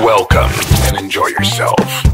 Welcome and enjoy yourself.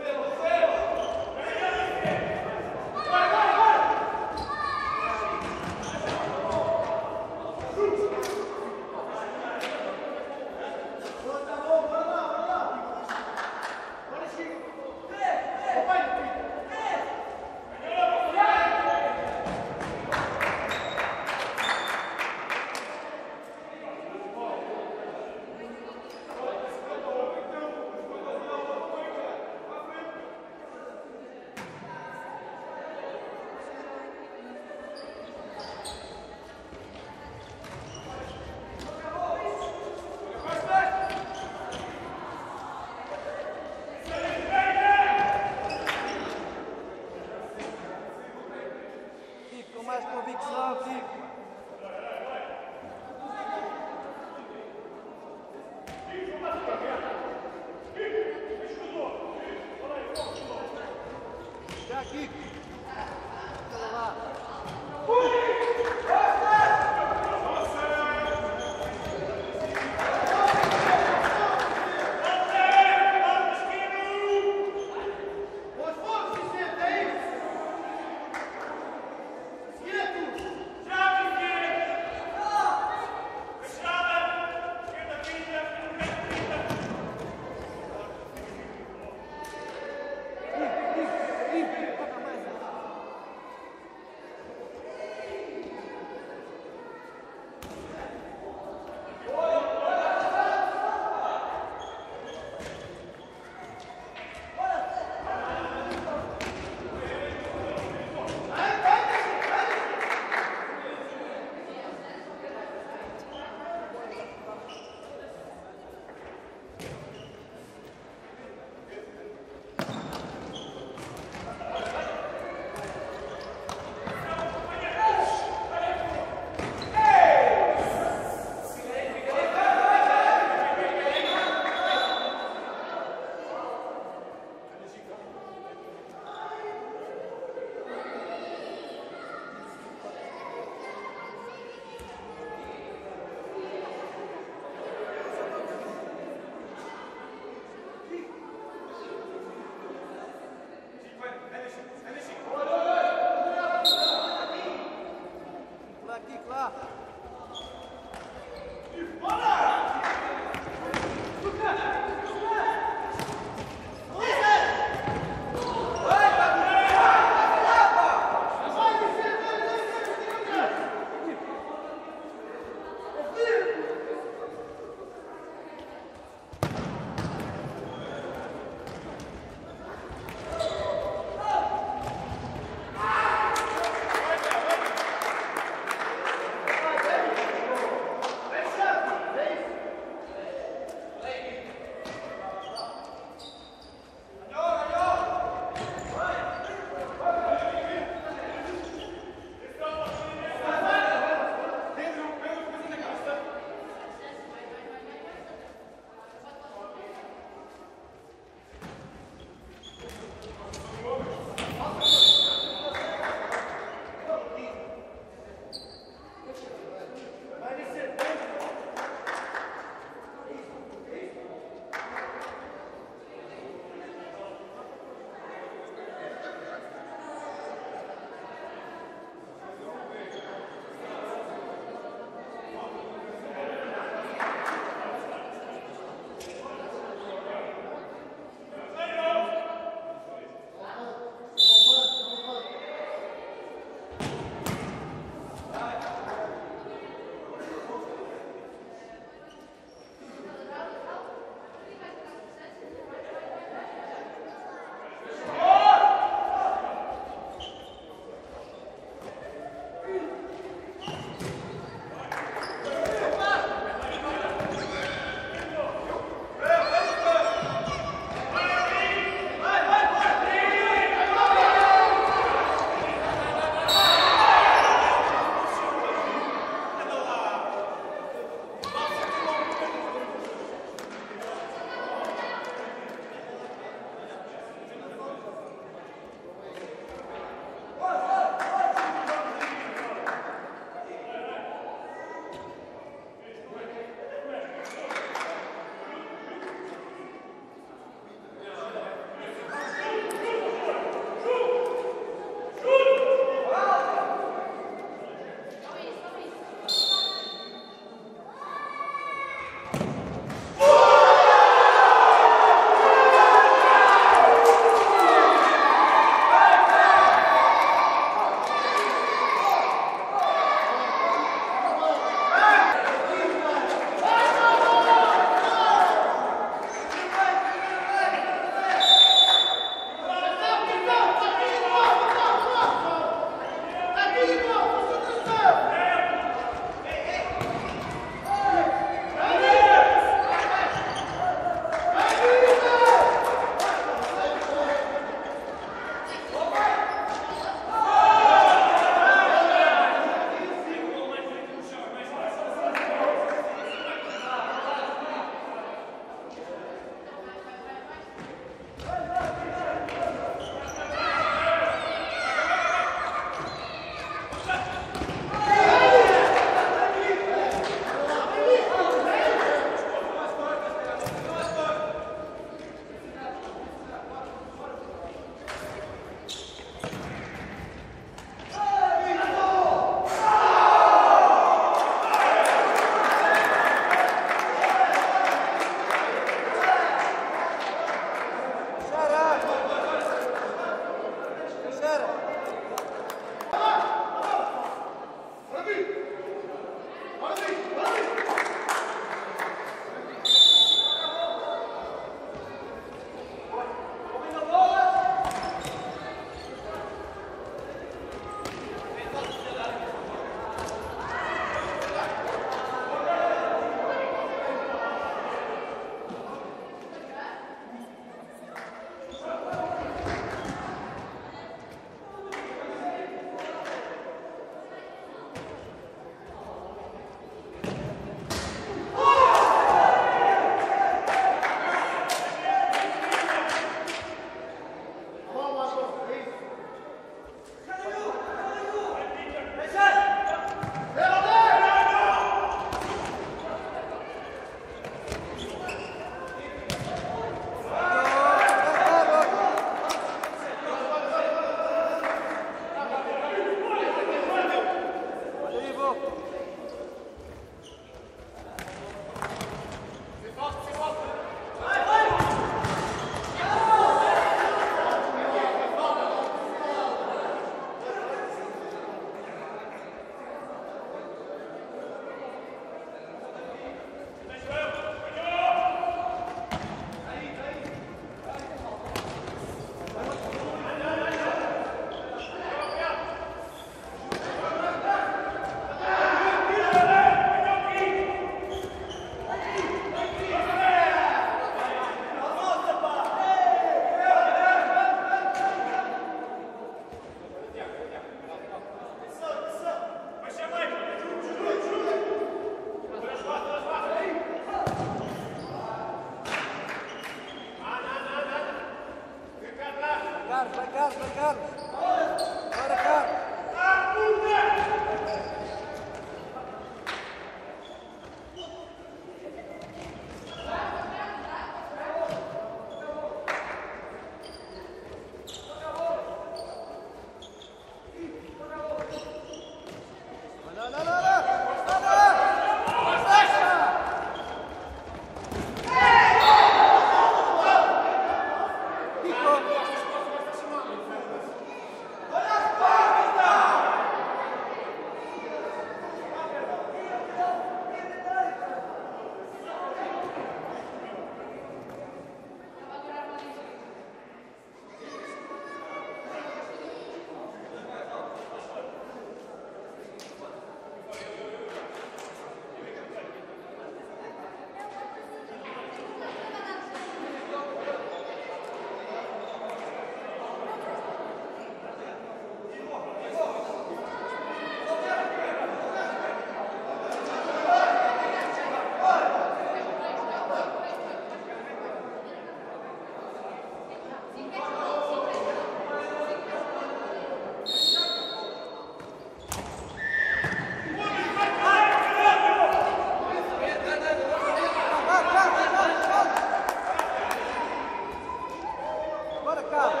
Come